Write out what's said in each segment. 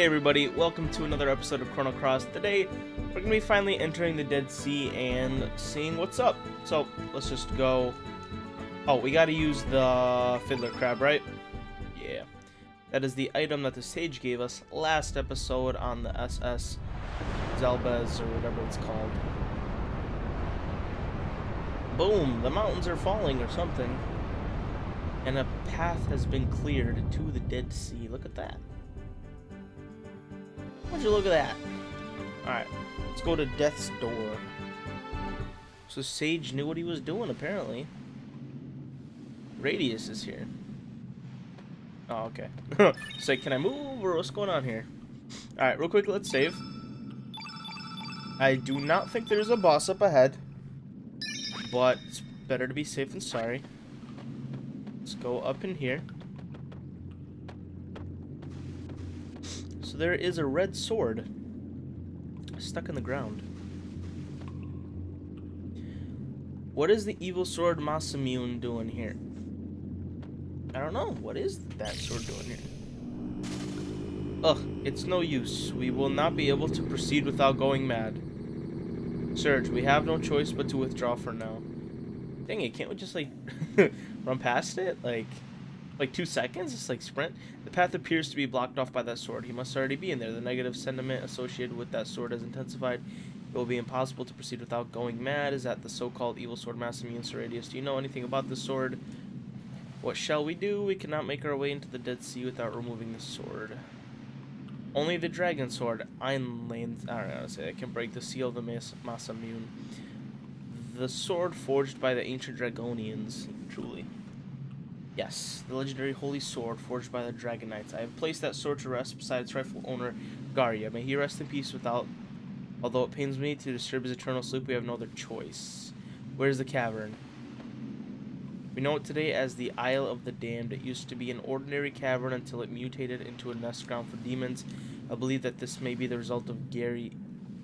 Hey everybody, welcome to another episode of Chrono Cross. Today, we're going to be finally entering the Dead Sea and seeing what's up. So, let's just go... Oh, we gotta use the Fiddler Crab, right? Yeah. That is the item that the sage gave us last episode on the SS Zelbess, or whatever it's called. Boom! The mountains are falling or something. And a path has been cleared to the Dead Sea. Look at that. Would you look at that? Alright, let's go to Death's Door. So Sage knew what he was doing, apparently. Radius is here. Oh, okay. so, can I move, or what's going on here? Alright, real quick, let's save. I do not think there's a boss up ahead. But it's better to be safe than sorry. Let's go up in here. There is a red sword stuck in the ground. What is the evil sword Masamune doing here? I don't know. What is that sword doing here? Ugh, it's no use. We will not be able to proceed without going mad. Serge, we have no choice but to withdraw for now. Dang it, can't we just, like, run past it? Like like two seconds? It's like sprint. The path appears to be blocked off by that sword. He must already be in there. The negative sentiment associated with that sword has intensified. It will be impossible to proceed without going mad. Is that the so-called evil sword Masamune Serradius? Do you know anything about this sword? What shall we do? We cannot make our way into the Dead Sea without removing the sword. Only the dragon sword, Einlane, I don't know how to say it, can break the seal of the Mas. The sword forged by the ancient Dragonians, truly. Yes, the legendary holy sword forged by the Dragon Knights. I have placed that sword to rest beside its rightful owner, Garai. May he rest in peace without... Although it pains me to disturb his eternal sleep, we have no other choice. Where's the cavern? We know it today as the Isle of the Damned. It used to be an ordinary cavern until it mutated into a nest ground for demons. I believe that this may be the result of Gary,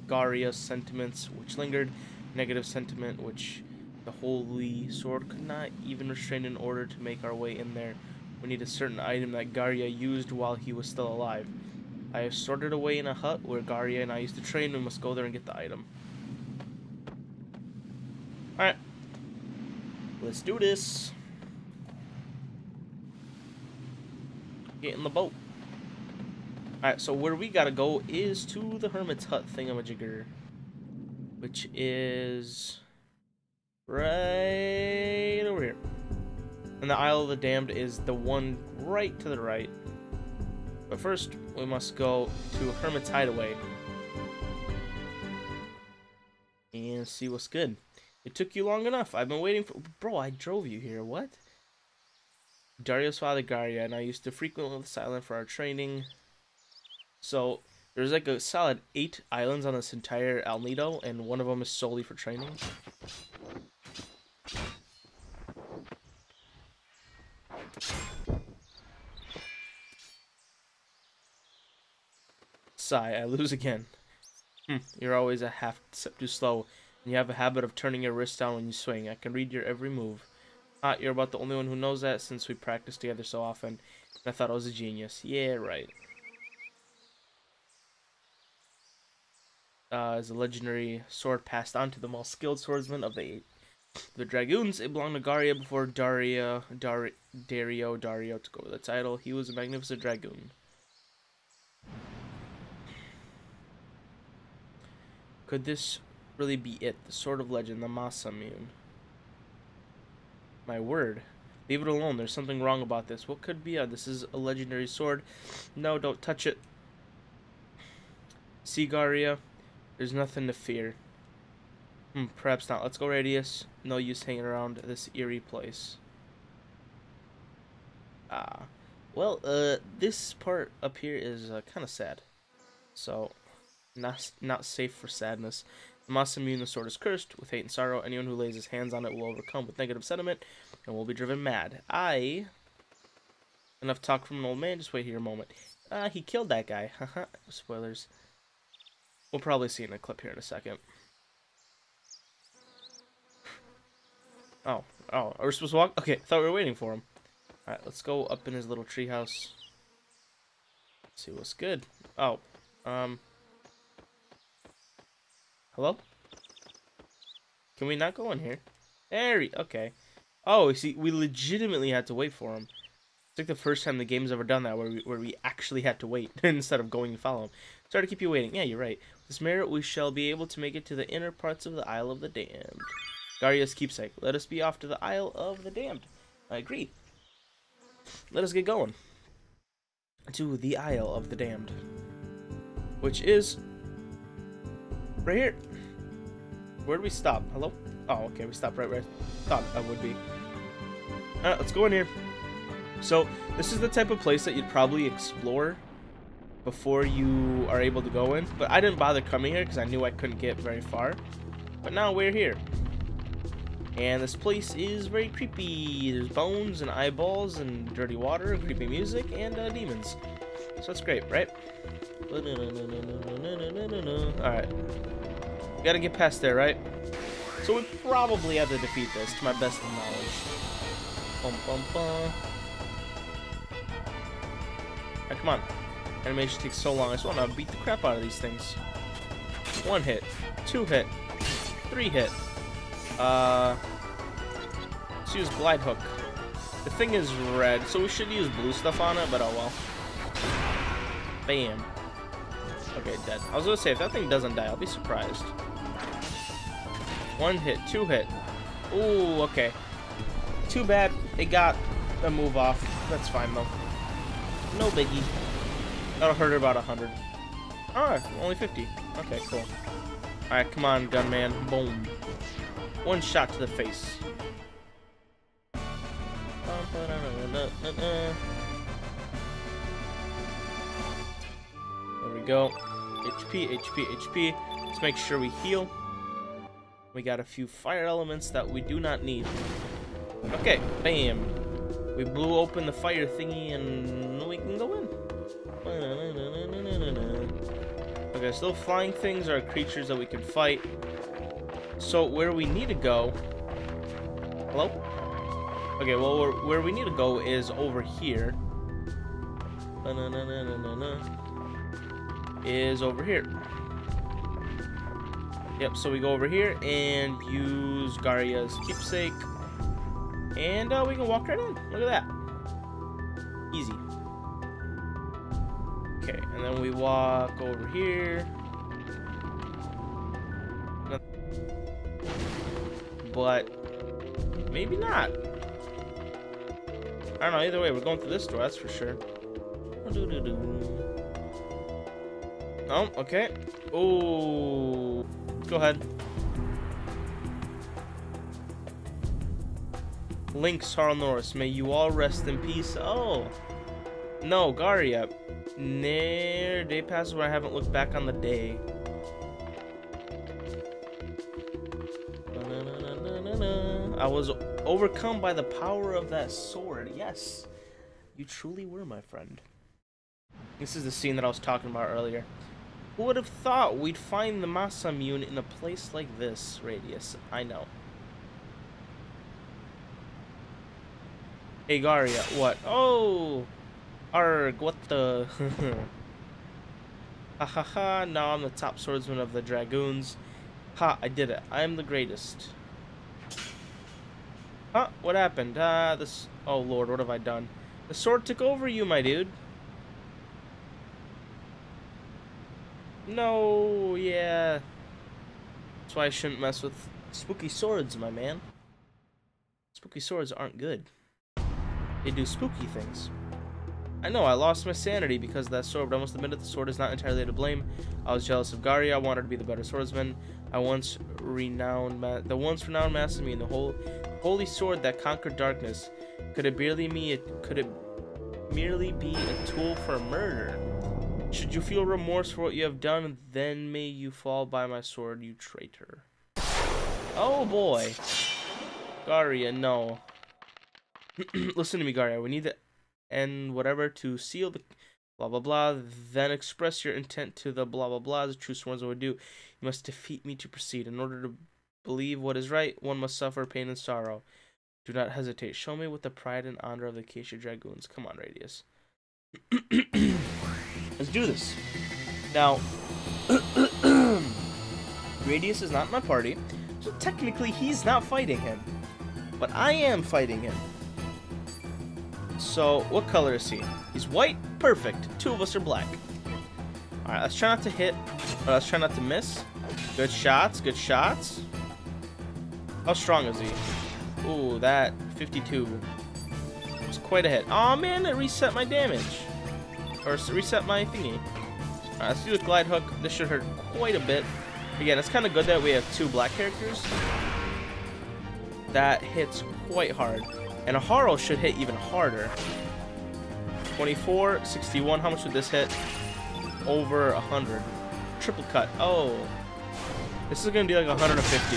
Garai's sentiments, which lingered, negative sentiment, which the holy sword could not even restrain in order to make our way in there. We need a certain item that Garai used while he was still alive. I have sorted away in a hut where Garai and I used to train. We must go there and get the item. Alright. Let's do this. Get in the boat. Alright, so where we gotta go is to the Hermit's Hut thingamajigger. Which is right over here. And the Isle of the Damned is the one right to the right. But first, we must go to Hermit's Hideaway. And see what's good. It took you long enough. I've been waiting for... Bro, I drove you here. What? Dario's father, Garai, and I used to frequently the island for our training. So, there's like a solid eight islands on this entire El Nido, and one of them is solely for training. Sigh, I lose again. Hm, you're always a half step too slow, and you have a habit of turning your wrist down when you swing. I can read your every move. Ah, you're about the only one who knows that since we practice together so often. I thought I was a genius. Yeah, right. Uh, is a legendary sword passed on to the most skilled swordsman of the eight the Dragoons, it belonged to Garai before Daria, Dar Dario, Dario took over the title. He was a magnificent Dragoon. Could this really be it? The Sword of Legend, the Masamune. My word. Leave it alone. There's something wrong about this. What could be? Uh, this is a legendary sword. No, don't touch it. See, Garai? There's nothing to fear. Hmm, perhaps not. Let's go Radius. No use hanging around this eerie place. Ah. Well, uh, this part up here is uh, kind of sad. So, not not safe for sadness. The the sword is cursed with hate and sorrow. Anyone who lays his hands on it will overcome with negative sentiment and will be driven mad. I... Enough talk from an old man. Just wait here a moment. Ah, uh, he killed that guy. Haha. Spoilers. We'll probably see in a clip here in a second. Oh, oh, are we supposed to walk? Okay, I thought we were waiting for him. Alright, let's go up in his little treehouse. See what's good. Oh, um, hello? Can we not go in here? There, we, okay. Oh, see, we legitimately had to wait for him. It's like the first time the game's ever done that, where we, where we actually had to wait instead of going and follow him. Sorry to keep you waiting. Yeah, you're right. With this merit, we shall be able to make it to the inner parts of the Isle of the Damned. Garai's keepsake. Let us be off to the Isle of the Damned. I agree. Let us get going. To the Isle of the Damned. Which is... Right here. Where do we stop? Hello? Oh, okay, we stopped right where I thought I would be. Alright, let's go in here. So, this is the type of place that you'd probably explore before you are able to go in. But I didn't bother coming here because I knew I couldn't get very far. But now we're here. And this place is very creepy. There's bones and eyeballs and dirty water and creepy music and uh, demons. So that's great, right? Alright. We Gotta get past there, right? So we probably have to defeat this, to my best of knowledge. Bum, bum, bum. Right, come on. Animation takes so long. I just want to beat the crap out of these things. One hit. Two hit. Three hit. Uh, let's use Glide Hook. The thing is red, so we should use blue stuff on it, but oh well. Bam. Okay, dead. I was gonna say, if that thing doesn't die, I'll be surprised. One hit, two hit. Ooh, okay. Too bad it got a move off. That's fine, though. No biggie. That'll hurt her about 100. Alright, only 50. Okay, cool. Alright, come on, gunman. Boom. One shot to the face. There we go. HP, HP, HP. Let's make sure we heal. We got a few fire elements that we do not need. Okay, bam. We blew open the fire thingy and we can go in. Okay, so flying things are creatures that we can fight. So where we need to go... Hello? Okay, well, where we need to go is over here. Is over here. Yep, so we go over here and use Garai's keepsake. And uh, we can walk right in. Look at that. Easy. Okay, and then we walk over here. But maybe not. I don't know, either way, we're going through this door, that's for sure. Oh, okay. Oh, go ahead. Link Sarl Norris, may you all rest in peace. Oh, no, Garai. Near day passes where I haven't looked back on the day. I was overcome by the power of that sword. Yes, you truly were, my friend. This is the scene that I was talking about earlier. Who would have thought we'd find the Masamune in a place like this, Radius? I know. Hey, Garai, what? Oh! Arg, what the... ha ha ha, now I'm the top swordsman of the Dragoons. Ha, I did it. I am the greatest. Huh, what happened? Ah, uh, this... Oh, Lord, what have I done? The sword took over you, my dude. No, yeah. That's why I shouldn't mess with spooky swords, my man. Spooky swords aren't good. They do spooky things. I know, I lost my sanity because of that sword, but I must admit that the sword is not entirely to blame. I was jealous of Garai, I wanted to be the better swordsman. I once renowned, the once renowned Masamune, the whole holy sword that conquered darkness. Could it merely be, could it merely be a tool for murder? Should you feel remorse for what you have done, then may you fall by my sword, you traitor. Oh boy. Garai, no. Listen to me, Garai. We need to and whatever to seal the blah blah blah. Then express your intent to the blah blah blah The true swords would do. You must defeat me to proceed. In order to believe what is right, one must suffer pain and sorrow. Do not hesitate. Show me with the pride and honor of the Acacia Dragoons. Come on, Radius. Let's do this. Now, Radius is not my party, so technically he's not fighting him. But I am fighting him. So, what color is he? He's white? Perfect. Two of us are black. Alright, let's try not to hit. Let's try not to miss. Good shots, good shots. How strong is he? Ooh, that 52. It's quite a hit. oh, man, it reset my damage. Or reset my thingy. Alright, let's do the glide hook. This should hurt quite a bit. Again, it's kind of good that we have two black characters. That hits quite hard. And a Harl should hit even harder. 24, 61. How much would this hit? Over 100. Triple cut. Oh. This is going to be like 150.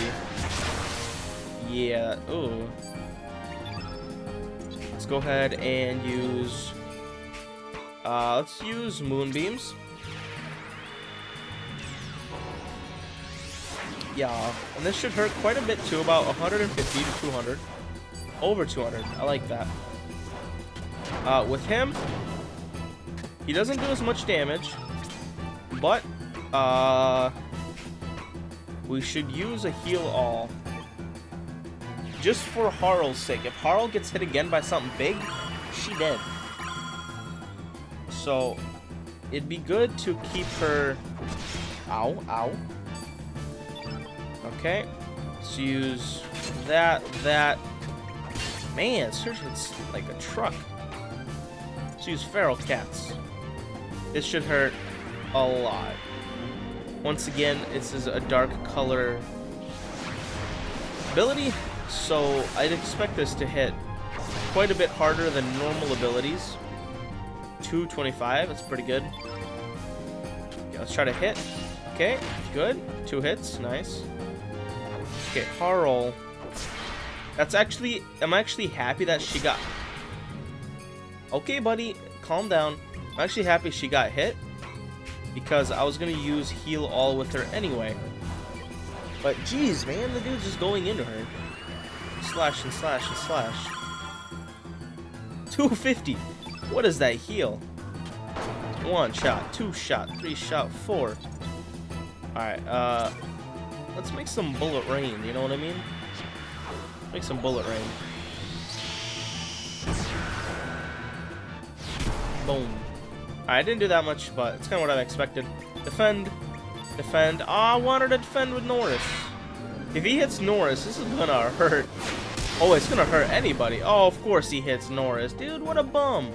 Yeah. Ooh. Let's go ahead and use... Uh, let's use Moonbeams. Yeah, and this should hurt quite a bit too, about 150 to 200. Over 200, I like that. Uh, with him, he doesn't do as much damage, but, uh, we should use a heal all. Just for Harl's sake. If Harl gets hit again by something big, she dead. So, it'd be good to keep her... Ow, ow. Okay. Let's use that, that. Man, it's like a truck. Let's use feral cats. This should hurt a lot. Once again, this is a dark color ability, so I'd expect this to hit quite a bit harder than normal abilities. 225, that's pretty good. Let's try to hit. Okay, good. Two hits, nice. Okay, Harl. That's actually... I'm actually happy that she got... Okay, buddy. Calm down. I'm actually happy she got hit. Because I was going to use heal all with her anyway. But, geez, man. The dude's just going into her. Slash and slash and slash. 250. What is that heal? One shot, two shot, three shot, four. Alright, uh... Let's make some bullet rain, you know what I mean? Make some bullet rain. Boom. I didn't do that much, but it's kind of what I expected. Defend. Defend. Oh, I wanted to defend with Norris. If he hits Norris, this is gonna hurt. Oh, it's gonna hurt anybody. Oh, of course he hits Norris. Dude, what a bum.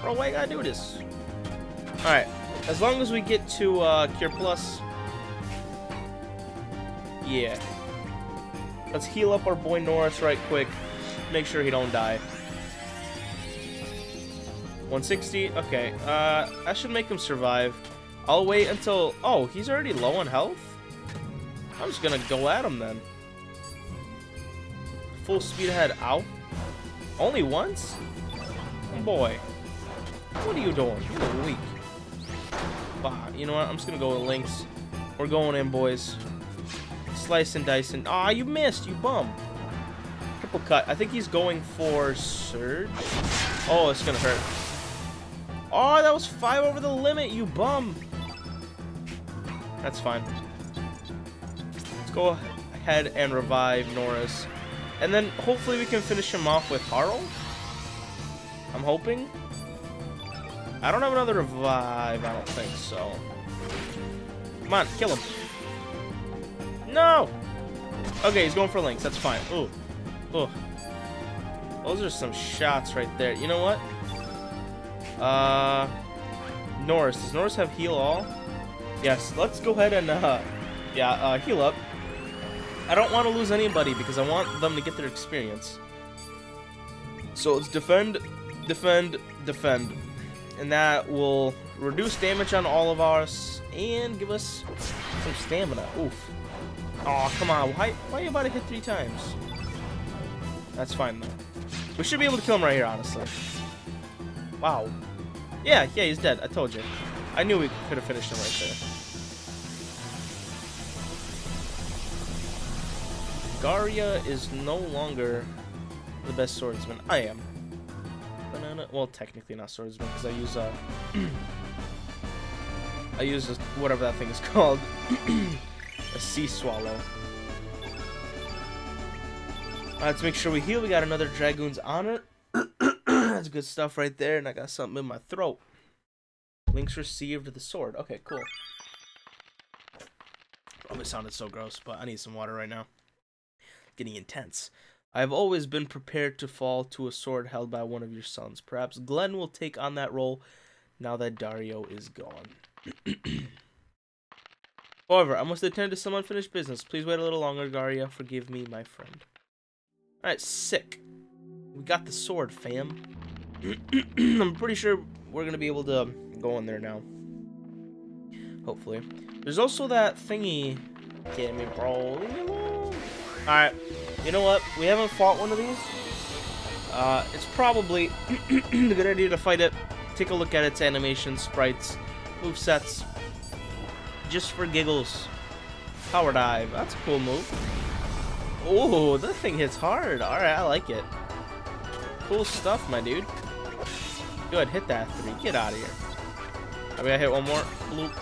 Bro, why you gotta do this? Alright. As long as we get to uh, Cure Plus, yeah. Let's heal up our boy Norris right quick. Make sure he don't die. 160? Okay. Uh, that should make him survive. I'll wait until... Oh, he's already low on health? I'm just gonna go at him then. Full speed ahead. Ow. Only once? Boy. What are you doing? You're weak. Bah, you know what? I'm just gonna go with Lynx. We're going in, boys. Slice and dice and... Aw, oh, you missed, you bum. Triple cut. I think he's going for Serge. Oh, it's gonna hurt. Oh, that was five over the limit, you bum. That's fine. Let's go ahead and revive Norris. And then hopefully we can finish him off with Harl. I'm hoping. I don't have another revive, I don't think so. Come on, kill him. No! Okay, he's going for Lynx. That's fine. Ooh. Ooh. Those are some shots right there. You know what? Uh, Norris. Does Norris have heal all? Yes. Let's go ahead and, uh, yeah, uh, heal up. I don't want to lose anybody because I want them to get their experience. So let's defend, defend, defend. And that will reduce damage on all of us and give us some stamina. Oof. Oh, come on. Why, why are you about to hit three times? That's fine, though. We should be able to kill him right here, honestly. Wow. Yeah, yeah, he's dead. I told you. I knew we could have finished him right there. Garai is no longer the best swordsman. I am. Banana. Well, technically not swordsman because I use uh, a. I use a, whatever that thing is called. a sea swallow. let's make sure we heal. We got another Dragoon's Honor. That's good stuff right there, and I got something in my throat. Lynx received the sword. Okay, cool. Probably sounded so gross, but I need some water right now. Getting intense. I have always been prepared to fall to a sword held by one of your sons. Perhaps Glenn will take on that role now that Dario is gone. However, I must attend to some unfinished business. Please wait a little longer, Garai. Forgive me, my friend. Alright, sick. We got the sword, fam. I'm pretty sure we're going to be able to go in there now. Hopefully. There's also that thingy. Get me, bro. Alright. You know what? We haven't fought one of these. Uh, it's probably a good idea to fight it. Take a look at its animation, sprites, move sets. Just for giggles. Power dive. That's a cool move. Oh, that thing hits hard. Alright, I like it. Cool stuff, my dude. Go ahead, hit that three. Get out of here. I mean, I hit one more. Bloop.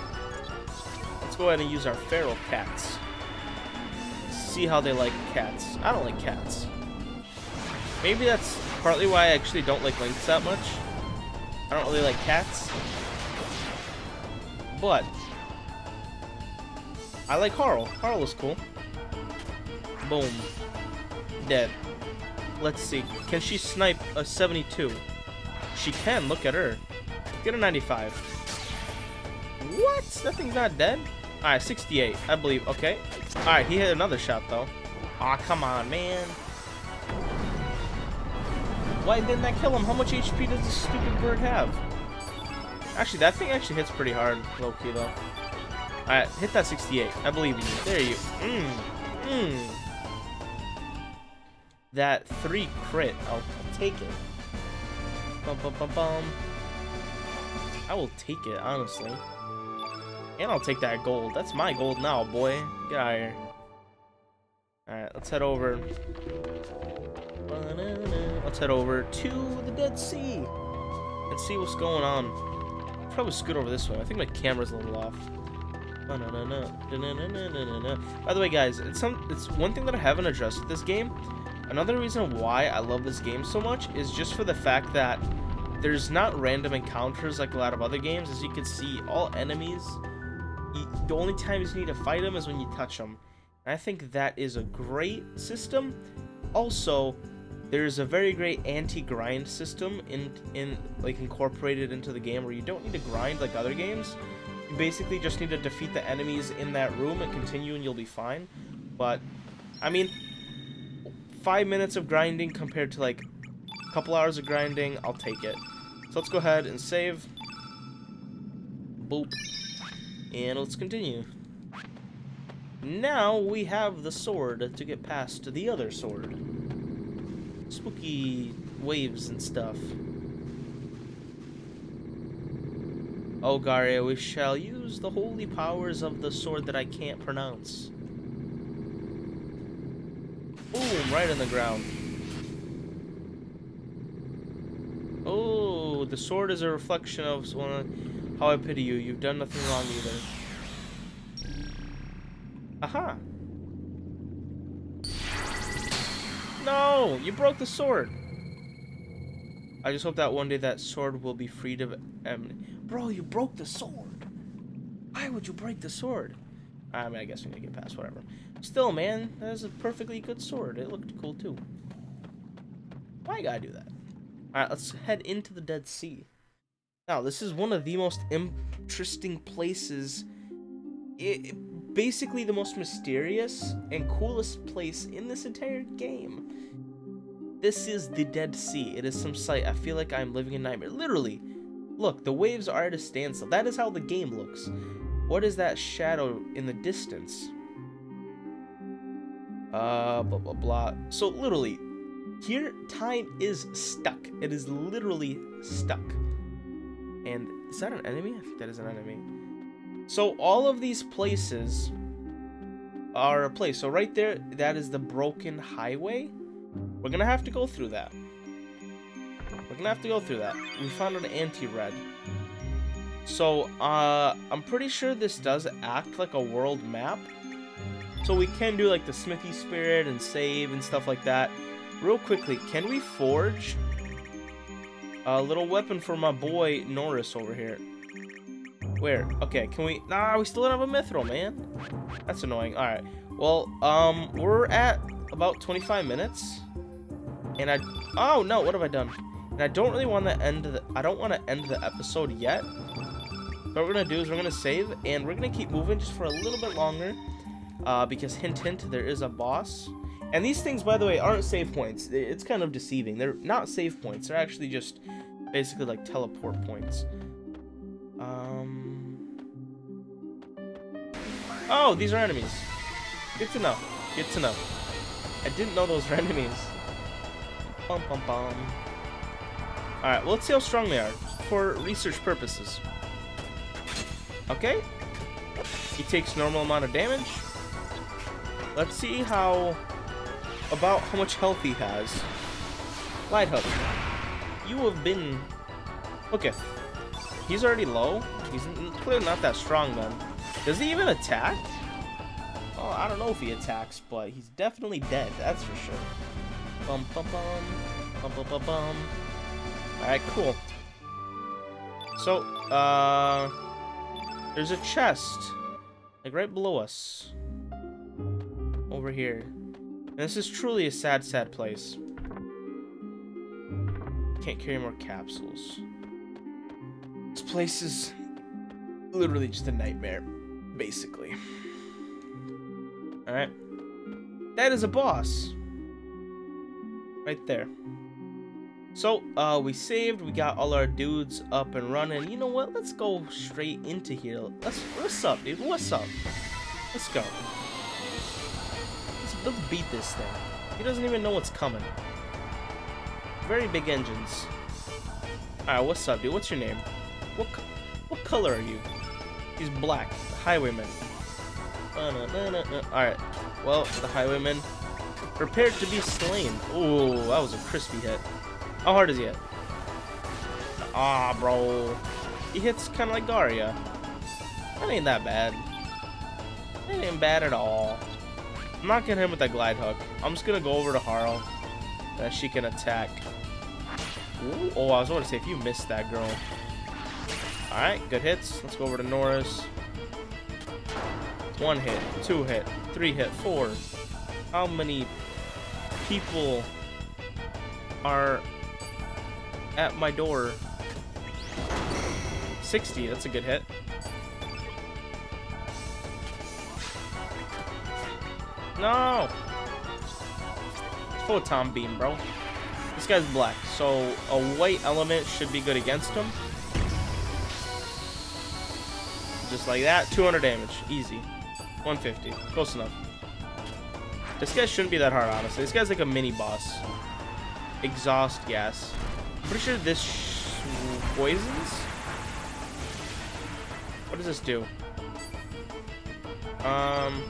Let's go ahead and use our feral cats see how they like cats. I don't like cats. Maybe that's partly why I actually don't like Lynx that much. I don't really like cats. But, I like Carl. Carl is cool. Boom. Dead. Let's see. Can she snipe a 72? She can. Look at her. Get a 95. What? That thing's not dead? Alright, 68. I believe. Okay. Alright, he hit another shot, though. Aw, oh, come on, man. Why didn't that kill him? How much HP does this stupid bird have? Actually, that thing actually hits pretty hard, low-key, though. Alright, hit that 68. I believe in you. There you Mmm. Mmm. That 3 crit. I'll, take it. Bum, bum, bum, bum. I will take it, honestly. And I'll take that gold. That's my gold now, boy. Get out of here. Alright, let's head over. Let's head over to the Dead Sea and see what's going on. Probably scoot over this way. I think my camera's a little off. By the way, guys, it's some it's one thing that I haven't addressed with this game. Another reason why I love this game so much is just for the fact that there's not random encounters like a lot of other games. As you can see, all enemies you, the only times you need to fight them is when you touch them. And I think that is a great system. Also, there's a very great anti-grind system in in like incorporated into the game where you don't need to grind like other games. You basically just need to defeat the enemies in that room and continue and you'll be fine. But I mean, five minutes of grinding compared to like a couple hours of grinding, I'll take it. So let's go ahead and save. Boop. And let's continue. Now we have the sword to get past the other sword. Spooky waves and stuff. Oh, Garai, we shall use the holy powers of the sword that I can't pronounce. Boom, right in the ground. Oh, the sword is a reflection of how I pity you. You've done nothing wrong either. Aha! No! You broke the sword! I just hope that one day that sword will be freed of enmity. Bro, you broke the sword! Why would you break the sword? I mean, I guess we need to get past whatever. Still, man, that is a perfectly good sword. It looked cool, too. Why you gotta do that? Alright, let's head into the Dead Sea. Now, this is one of the most interesting places. It, basically the most mysterious and coolest place in this entire game. This is the Dead Sea. It is some sight. I feel like I'm living in nightmare. Literally. Look, the waves are at a standstill. That is how the game looks. What is that shadow in the distance? Uh, blah, blah, blah. So, literally, here, time is stuck. It is literally stuck. And is that an enemy? I think that is an enemy. So all of these places are a place. So right there, that is the broken highway. We're gonna have to go through that. Gonna have to go through that. We found an anti-red. So, uh, I'm pretty sure this does act like a world map. So we can do like the smithy spirit and save and stuff like that. Real quickly, can we forge a little weapon for my boy Norris over here? Where? Okay, can we? Nah, we still don't have a mithril, man. That's annoying. All right. Well, um, we're at about 25 minutes, and I. Oh no! What have I done? And I don't really want to end the. I don't want to end the episode yet. But What we're gonna do is we're gonna save, and we're gonna keep moving just for a little bit longer, uh, because hint hint, there is a boss. And these things, by the way, aren't save points. It's kind of deceiving. They're not save points. They're actually just basically like teleport points. Um. Oh, these are enemies. Good to know. Good to know. I didn't know those were enemies. Bum bum bum. Alright, well, let's see how strong they are for research purposes. Okay. He takes normal amount of damage. Let's see how about how much health he has. Light hook. You have been Okay. He's already low. He's clearly not that strong then. Does he even attack? Oh, I don't know if he attacks, but he's definitely dead, that's for sure. Bum bum bum. Bum bum bum bum. Alright, cool. So, uh there's a chest. Like right below us. Over here. And this is truly a sad, sad place. Can't carry more capsules. This place is literally just a nightmare, basically. Alright. That is a boss. Right there. So, uh, we saved, we got all our dudes up and running. You know what? Let's go straight into here. Let's, what's up, dude? What's up? Let's go. Let's, let's beat this thing. He doesn't even know what's coming. Very big engines. Alright, what's up, dude? What's your name? What what color are you? He's black. Highwayman. Alright. Well, the highwayman prepared to be slain. Oh, that was a crispy hit. How hard is he hit? Ah, bro. He hits kind of like Garai. That ain't that bad. That ain't bad at all. I'm not getting him with that glide hook. I'm just gonna go over to Harl. That she can attack. Ooh, oh, I was going to say, if you missed that girl. Alright, good hits. Let's go over to Norris. One hit, two hit, three hit, four. How many people are at my door? 60, that's a good hit. No! It's Photon beam, bro. This guy's black, so a white element should be good against him. Just like that, 200 damage, easy. 150, close enough. This guy shouldn't be that hard, honestly. This guy's like a mini boss. Exhaust gas. Pretty sure this poisons? What does this do? Um...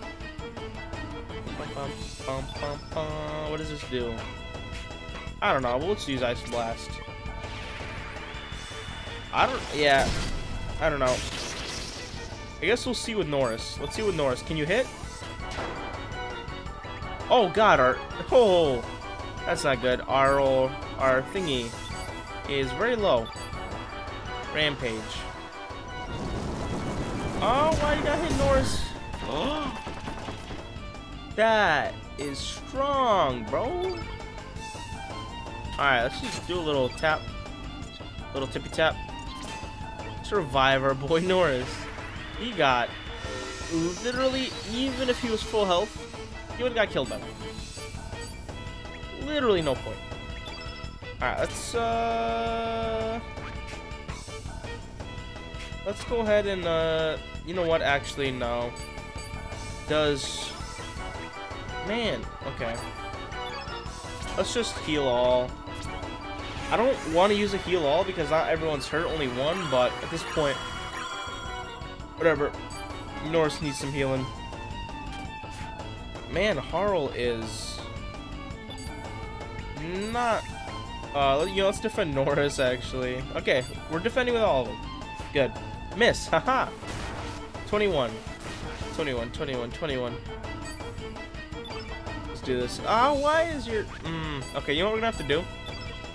What does this do? I don't know. Well, let's use Ice Blast. I don't... Yeah. I don't know. I guess we'll see with Norris. Let's see with Norris. Can you hit? Oh, God. Our... Oh. That's not good. Our, our thingy is very low. Rampage. Oh, why you got hit, Norris? Oh. that is strong, bro. Alright, let's just do a little tap. Little tippy tap. Survivor our boy Norris. He got literally, even if he was full health, he would have got killed by me. Literally no point. Alright, let's uh Let's go ahead and uh you know what actually no. Does Man, okay. Let's just heal all. I don't want to use a heal all because not everyone's hurt, only one, but at this point, whatever. Norris needs some healing. Man, Harl is not... Uh, you know, let's defend Norris, actually. Okay, we're defending with all of them. Good. Miss. Haha. 21. 21, 21, 21. Let's do this. Ah, oh, why is your... Mm, okay, you know what we're to have to do?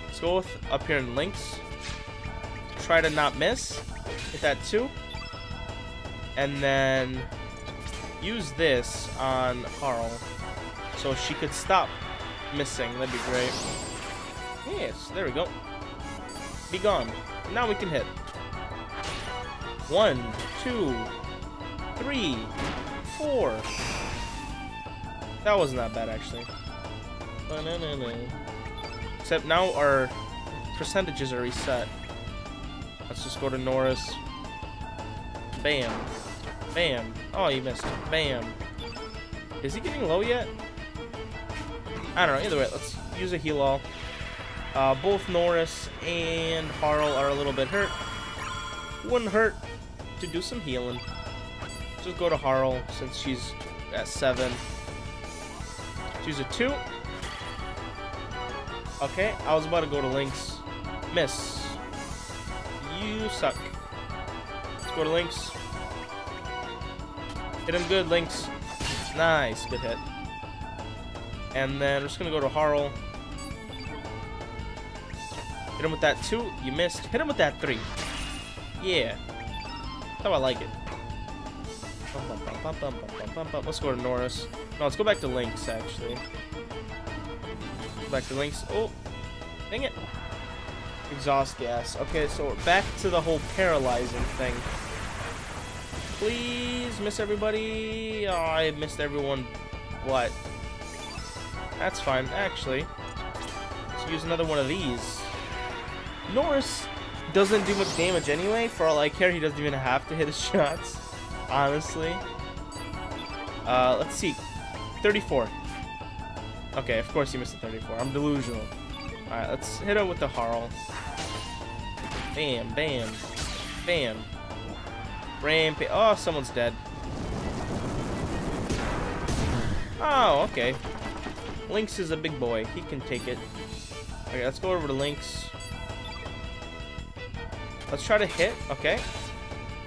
Let's go with up here in Lynx. Try to not miss. Hit that two. And then use this on Harl. So she could stop missing. That'd be great. Yes, there we go. Be gone. Now we can hit. One, two, three, four. That wasn't that bad, actually. Except now our percentages are reset. Let's just go to Norris. Bam. Bam. Oh, you missed. Bam. Is he getting low yet? I don't know. Either way, let's use a heal all. Uh, both Norris and Harl are a little bit hurt. Wouldn't hurt to do some healing. Just go to Harl since she's at 7. She's a 2. Okay, I was about to go to Lynx. Miss. You suck. Let's go to Lynx. Hit him good, Lynx. Nice, good hit. And then we're just gonna go to Harl. Hit him with that two. You missed. Hit him with that three. Yeah. That's how I like it. Let's go to Norris. No, let's go back to Lynx, actually. Back to Lynx. Oh, dang it. Exhaust gas. Okay, so we're back to the whole paralyzing thing. Please miss everybody. Oh, I missed everyone. What? That's fine, actually. Let's use another one of these. Norris doesn't do much damage anyway. For all I care, he doesn't even have to hit his shots. Honestly. Uh, let's see. 34. Okay, of course he missed the 34. I'm delusional. Alright, let's hit him with the Harl. Bam, bam, bam. Rampage. Oh, someone's dead. Oh, okay. Lynx is a big boy. He can take it. Okay, let's go over to Lynx. Let's try to hit, okay?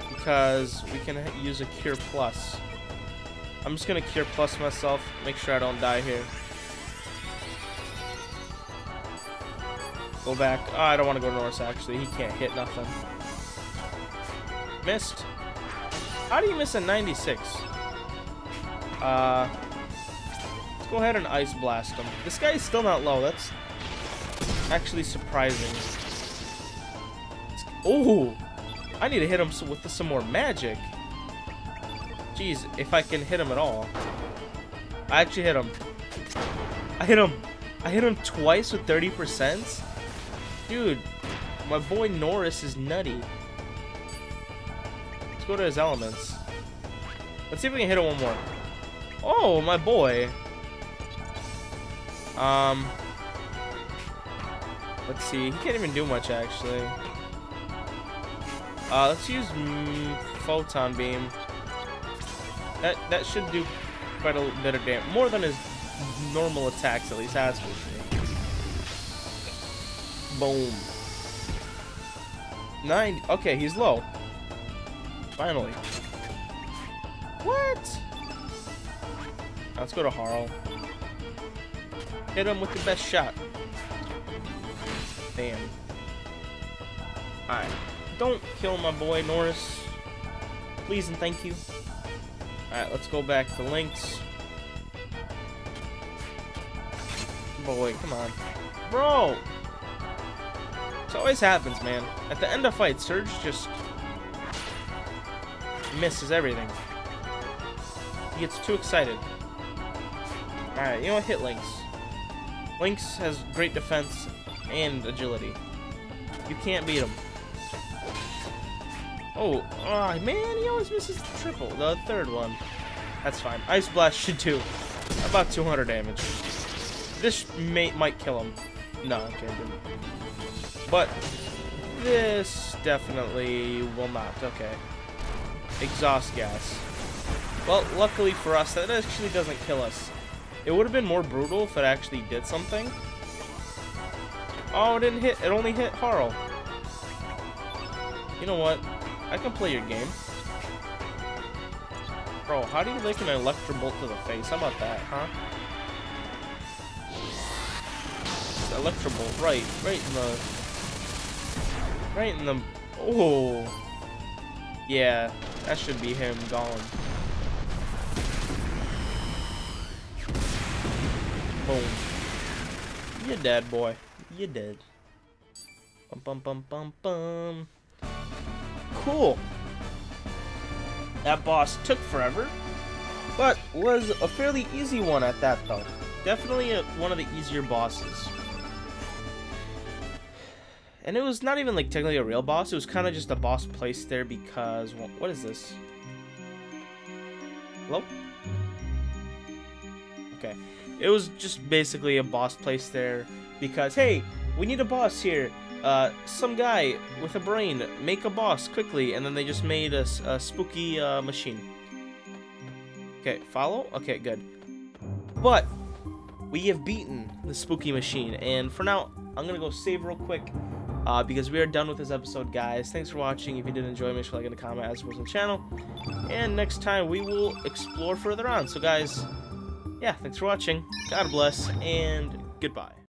Because we can use a Cure Plus. I'm just gonna Cure Plus myself, make sure I don't die here. Go back. Oh, I don't want to go north, actually. He can't hit nothing. Missed. How do you miss a 96? Uh, let's go ahead and Ice Blast him. This guy is still not low. That's actually surprising. Oh, I need to hit him with some more magic. Jeez, if I can hit him at all. I actually hit him. I hit him. I hit him twice with 30%? Dude, my boy Norris is nutty. Let's go to his elements. Let's see if we can hit him one more. Oh, my boy. Um, let's see. He can't even do much, actually. Uh, let's use mm, Photon Beam. That that should do quite a bit of damage. More than his normal attacks, at least. That's for sure. Boom. Nine. Okay, he's low. Finally. What? Let's go to Harl. Hit him with the best shot. Damn. Alright. Don't kill my boy Norris. Please and thank you. Alright, let's go back to Lynx. Boy, come on. Bro! This always happens, man. At the end of fight, Serge just misses everything. He gets too excited. Alright, you know what? Hit Lynx. Lynx has great defense and agility. You can't beat him. Oh, oh, man, he always misses the triple, the third one. That's fine. Ice Blast should do about 200 damage. This may, might kill him. No, okay, didn't. But this definitely will not. Okay. Exhaust gas. Well, luckily for us, that actually doesn't kill us. It would have been more brutal if it actually did something. Oh, it didn't hit. It only hit Harl. You know what? I can play your game. Bro, how do you like an electrobolt to the face? How about that, huh? Electrobolt, right, right in the... Right in the... Oh! Yeah, that should be him gone. Boom. You're dead, boy. You're dead. Bum bum bum bum bum. Cool. That boss took forever, but was a fairly easy one at that, though. Definitely a, one of the easier bosses. And it was not even like technically a real boss, it was kind of just a boss placed there because, well, what is this? Hello? Okay. It was just basically a boss placed there because, hey, we need a boss here. Uh, some guy with a brain, make a boss quickly, and then they just made a, a spooky uh, machine. Okay, follow? Okay, good. But, we have beaten the spooky machine, and for now, I'm gonna go save real quick, uh, because we are done with this episode, guys. Thanks for watching. If you did enjoy, make sure to like and comment, as well as the channel. And next time, we will explore further on. So, guys, yeah, thanks for watching. God bless, and goodbye.